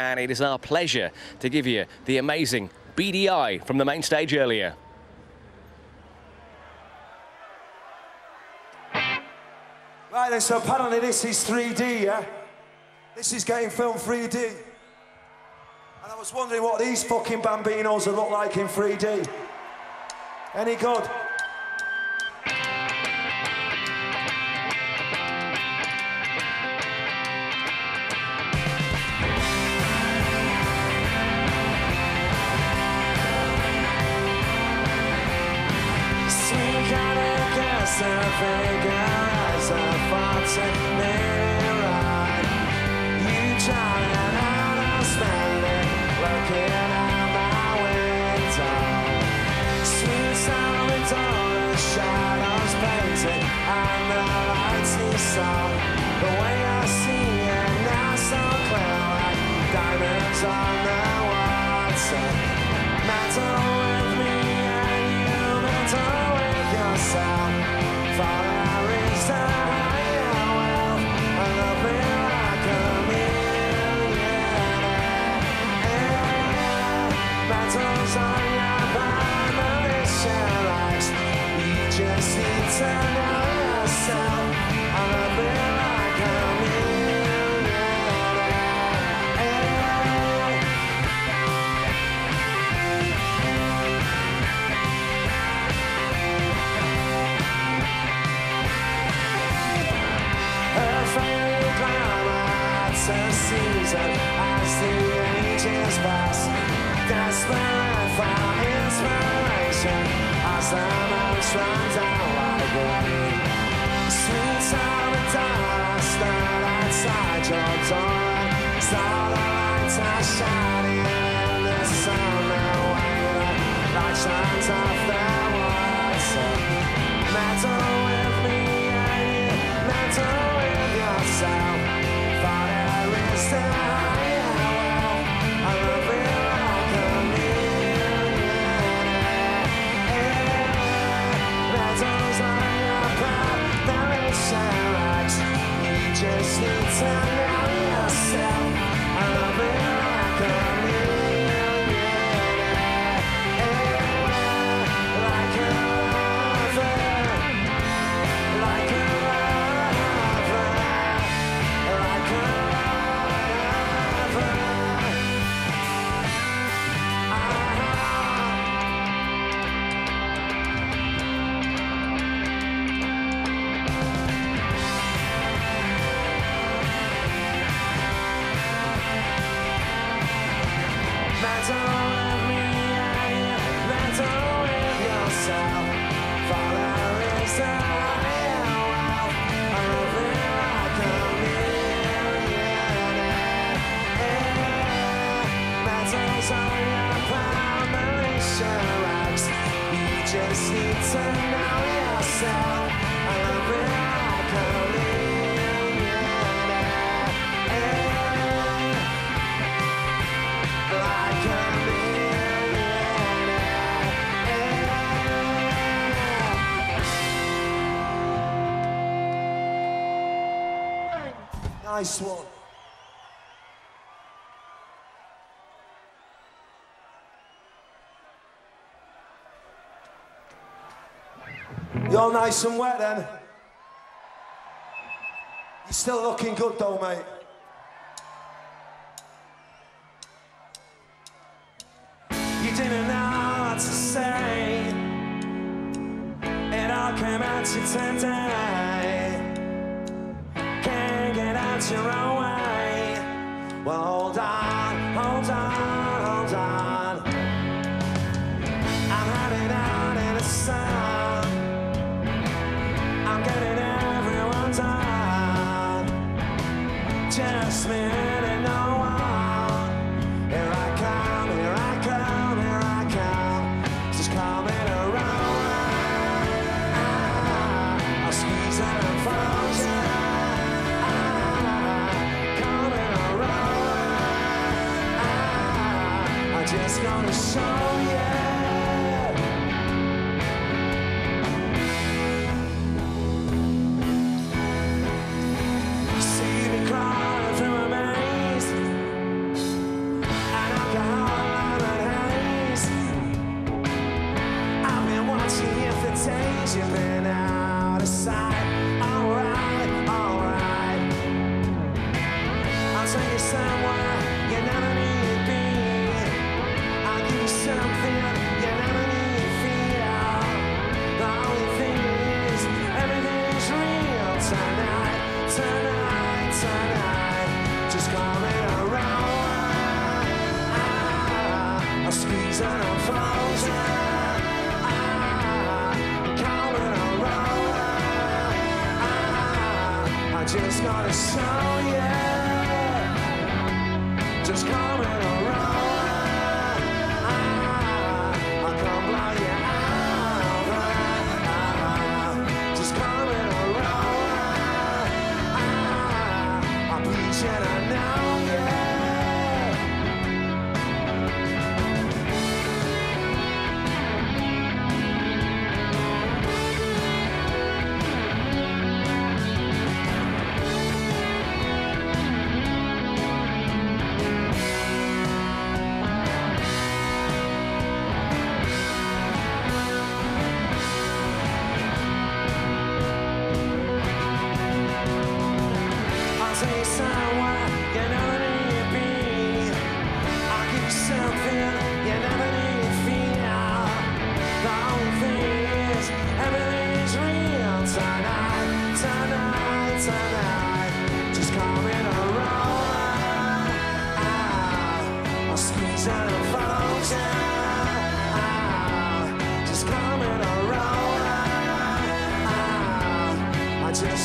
and it is our pleasure to give you the amazing Beady Eye from the main stage earlier. Right then, so apparently this is 3D, yeah? This is getting filmed 3D. And I was wondering what these fucking bambinos would look like in 3D. Any good? Saw. The way I see it now so clear like diamonds on the water. Matter with me and you matter with yourself. For For inspiration as the months run down like rain. Sweet summer dust that outside your door. Starlights are shining just Nice one. You're nice and wet then. You're still looking good though, mate. You didn't know what to say. It all came at you today. Your own way. Well, hold on, hold on, hold on. I'm heading out in the sun. I'm getting everyone's done. Just me I just got a sound, yeah. Just coming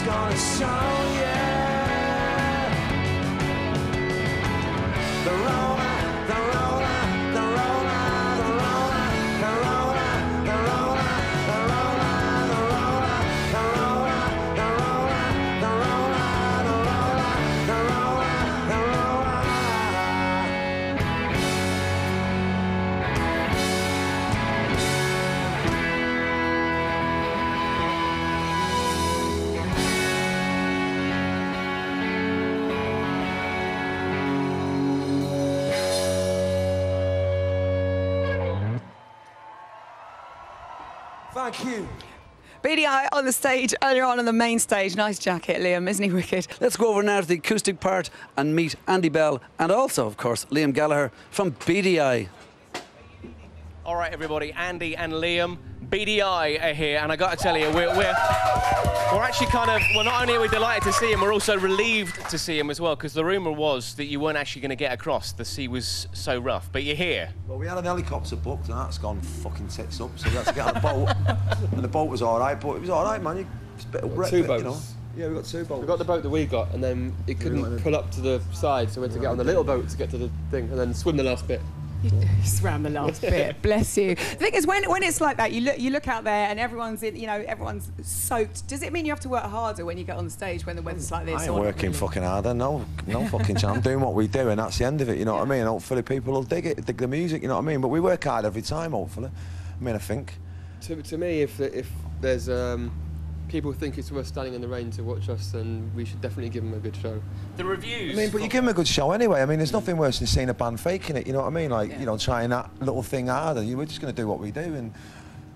多少年 Thank you. Beady Eye on the stage earlier on on the main stage. Nice jacket, Liam, isn't he wicked? Let's go over now to the acoustic part and meet Andy Bell and also, of course, Liam Gallagher from Beady Eye. All right, everybody, Andy and Liam, Beady Eye are here, and I got to tell you, we're, we're, we're actually kind of, well, not only are we delighted to see him, we're also relieved to see him as well, because the rumour was that you weren't actually going to get across. The sea was so rough, but you're here. Well, we had an helicopter booked and that's gone fucking tits up, so we had to get on a boat. and the boat was all right, but it was all right, man. You, it's a bit of wreck, Two but, you know. boats. Yeah, we got two boats. We got the boat that we got, and then it couldn't pull up to the side, so we had to get on the little boat to get to the thing, and then swim the last bit. Just round the last bit. Bless you. The thing is, when, when it's like that, you look you look out there and everyone's in, you know, everyone's soaked. Does it mean you have to work harder when you get on the stage when the weather's like this? I ain't working really? fucking harder, no, no fucking chance. I'm doing what we do, and that's the end of it. You know what I mean? Hopefully, people will dig it, dig the music. You know what I mean? But we work hard every time. Hopefully, I mean, I think. To, to me, if if there's um, people think it's worth standing in the rain to watch us, then we should definitely give them a good show. The reviews. I mean, but you give them a good show anyway. I mean, there's nothing worse than seeing a band faking it. You know what I mean? Like, you know, trying that little thing harder. You we're just going to do what we do, and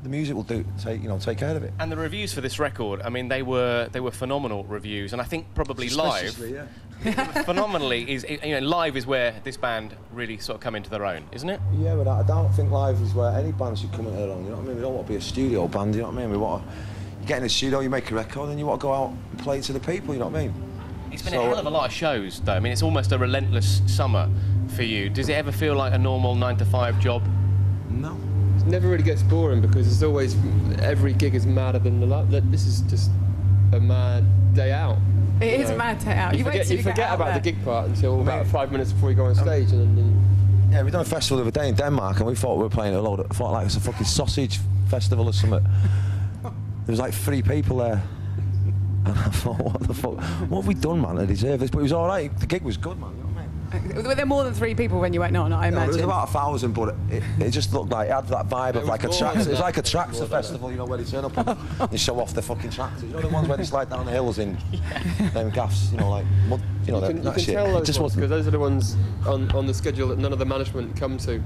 the music will do take, you know, take care of it. And the reviews for this record, I mean, they were they were phenomenal reviews, and I think probably live, Especially, yeah. phenomenally is you know live is where this band really sort of come into their own, isn't it? Yeah, without a doubt. I think live is where any band should come into their own. You know what I mean? We don't want to be a studio band. You know what I mean? We want to get in the studio, you make a record, and you want to go out and play to the people. You know what I mean? It's been So- a hell of a lot of shows, though. I mean, it's almost a relentless summer for you. Does it ever feel like a normal nine to five job? No. It never really gets boring because there's always every gig is madder than the last. This is just a mad day out. It you is a mad day out. You, You forget, you you forget out about the gig part until about mean- five minutes before you go on um, stage, and then. Yeah, we done a festival the other day in Denmark, and we thought we were playing a load. Of, thought like it's a fucking sausage festival or something. There was like three people there. And I thought, what the fuck? What have we done, man, to deserve this? But it was all right. The gig was good, man. You know I mean? Uh, were there more than three people when you went on? I No, there was imagine. about a thousand, but it, it just looked like it had that vibe of like a more tractor. It's like a tractor More than festival, you know, where they turn up and they show off the fucking tractors. You know the ones where they slide down the hills in them gaffs, you know, like mud, you know, You that, can, you that can shit. tell It those just wasn't. because those are the ones on, on the schedule that none of the management come to.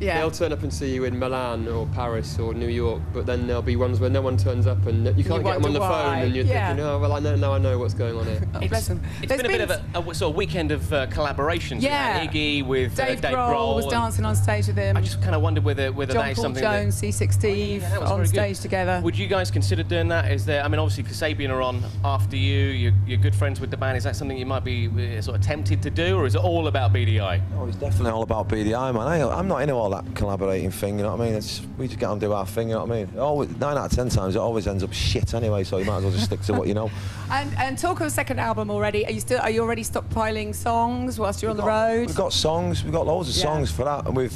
Yeah. They'll turn up and see you in Milan or Paris or New York, but then there'll be ones where no one turns up and you can't get them on wonder the phone, why. and you're Yeah. thinking, oh well, I know now I know what's going on here. Oh, bless them. It's There's been a bit of a, a sort of weekend of uh, collaborations. Yeah. You know, Iggy with Dave, uh, Dave Grohl, Grohl. was dancing on stage with him. I just kind of wondered whether whether John that is Paul something Jones, that. C6 Steve Yeah, that on very good. stage together. Would you guys consider doing that? Is there? I mean, obviously, Kasabian are on after you. You're, you're good friends with the band. Is that something you might be uh, sort of tempted to do, or is it all about Beady Eye? Oh, it's definitely all about Beady Eye, man. I, I'm not into all all that collaborating thing, you know what I mean? It's, we just get on and do our thing, you know what I mean? Always, nine out of ten times, it always ends up shit anyway, so you might as well just stick to what you know. And, and talk of a second album already. Are you still? Are you already stockpiling songs whilst you're on the road? We've got songs, we've got loads of Yeah. songs for that, and we've,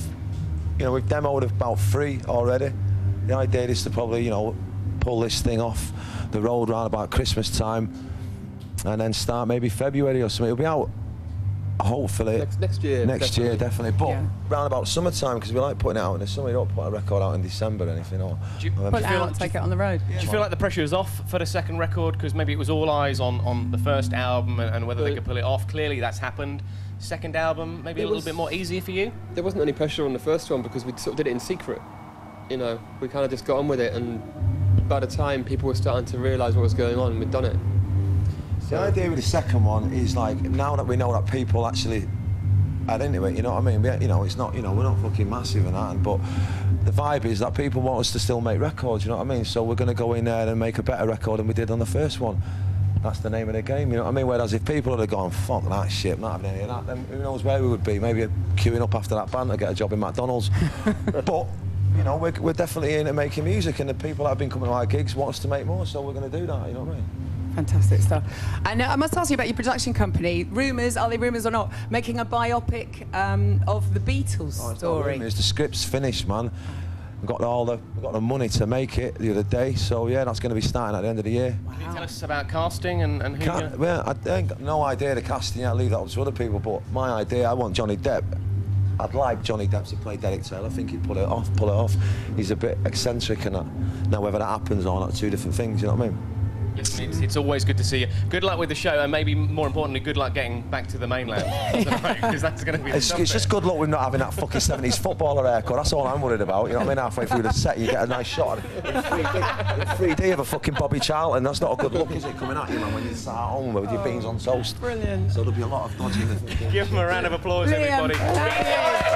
you know, we've demoed about three already. The idea is to probably, you know, pull this thing off the road round about Christmas time, and then start maybe February or something. It'll be out, hopefully. Next, next year. Next year, definitely. But Yeah. round about summertime, because we like putting it out in the summer. You don't put a record out in December or anything. Or, Do you- or Put it out like- and take it on the road. Do you feel like the pressure is off for the second record because maybe it was all eyes on, on the first album and, and whether they uh, could pull it off? Clearly, that's happened. Second album, maybe a little was- bit more easier for you. There wasn't any pressure on the first one because we sort of did it in secret. You know, we kind of just got on with it, and by the time people were starting to realise what was going on, we'd done it. The idea with the second one is like now that we know that people actually are into it, you know what I mean? We, you know, it's not, you know, we're not fucking massive and that, but the vibe is that people want us to still make records, you know what I mean? So we're going to go in there and make a better record than we did on the first one. That's the name of the game, you know what I mean? Whereas if people had gone, fuck that shit, not having any of that, then who knows where we would be? Maybe queuing up after that band to get a job in McDonald's. but, you know, we're, we're definitely into making music and the people that have been coming to our gigs want us to make more, so we're going to do that, you know what I mean? Fantastic stuff. And uh, I must ask you about your production company. Rumours, are they rumours or not? Making a biopic um, of the Beatles Oh, it's not story. rumours, the script's finished, man. We've got all the we've got the money to make it the other day, so yeah, that's going to be starting at the end of the year. Can you tell us about casting and, and who Can't, you well, I ain't got no idea the casting. yet, I leave that up to other people. But my idea, I want Johnny Depp. I'd like Johnny Depp to play Derek Taylor. I think he'd pull it off. Pull it off. He's a bit eccentric and that. Now whether that happens or not, two different things. You know what I mean? It's, it's always good to see you. Good luck with the show, and maybe more importantly, good luck getting back to the mainland because that's going to be. It's, tough it's just good luck with not having that fucking 70s footballer haircut. That's all I'm worried about. You know what I mean? Halfway through the set, you get a nice shot in 3D, in 3D of a fucking Bobby Charlton. That's not a good look, is it? Coming at you, man, when you're sat home with your oh, beans on toast. Brilliant. So there'll be a lot of dodging. the- Give them a round of applause, Liam, everybody. thank you.